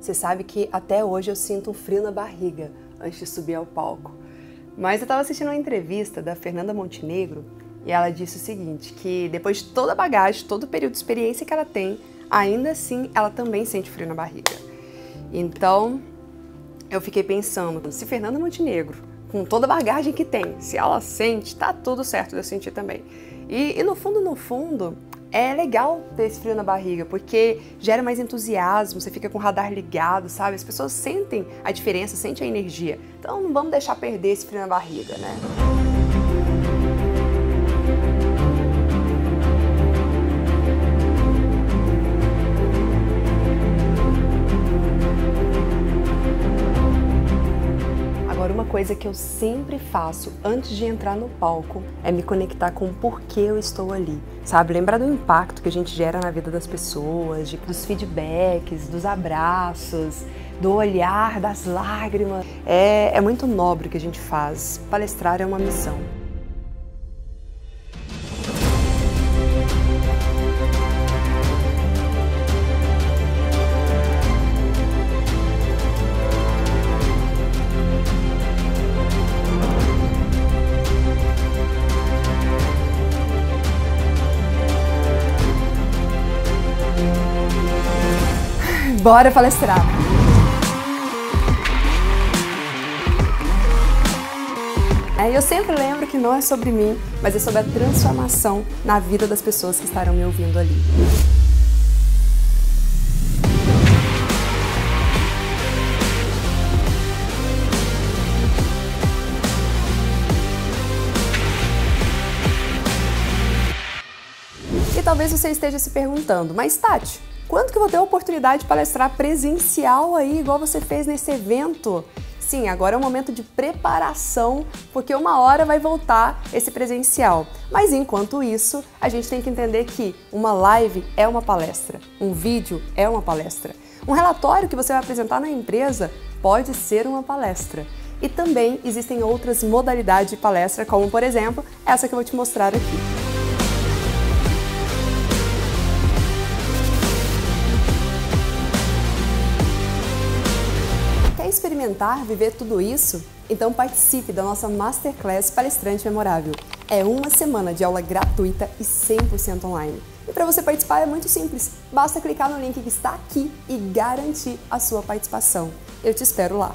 Você sabe que até hoje eu sinto um frio na barriga antes de subir ao palco. Mas eu estava assistindo uma entrevista da Fernanda Montenegro e ela disse o seguinte, que depois de toda a bagagem, todo o período de experiência que ela tem, ainda assim ela também sente frio na barriga. Então, eu fiquei pensando, se Fernanda Montenegro, com toda a bagagem que tem, se ela sente, tá tudo certo de eu sentir também. E, e no fundo, no fundo, é legal ter esse frio na barriga, porque gera mais entusiasmo, você fica com o radar ligado, sabe? As pessoas sentem a diferença, sentem a energia. Então não vamos deixar perder esse frio na barriga, né? Coisa que eu sempre faço antes de entrar no palco é me conectar com o porquê eu estou ali, sabe? Lembrar do impacto que a gente gera na vida das pessoas, de, dos feedbacks, dos abraços, do olhar, das lágrimas. É, é muito nobre o que a gente faz. Palestrar é uma missão. Bora palestrar! É, eu sempre lembro que não é sobre mim, mas é sobre a transformação na vida das pessoas que estarão me ouvindo ali. Talvez você esteja se perguntando, mas Tati, quando que eu vou ter a oportunidade de palestrar presencial aí, igual você fez nesse evento? Sim, agora é o momento de preparação, porque uma hora vai voltar esse presencial. Mas enquanto isso, a gente tem que entender que uma live é uma palestra, um vídeo é uma palestra. Um relatório que você vai apresentar na empresa pode ser uma palestra. E também existem outras modalidades de palestra, como por exemplo, essa que eu vou te mostrar aqui. Experimentar viver tudo isso? Então participe da nossa Masterclass Palestrante Memorável. É uma semana de aula gratuita e 100% online. E para você participar é muito simples, basta clicar no link que está aqui e garantir a sua participação. Eu te espero lá.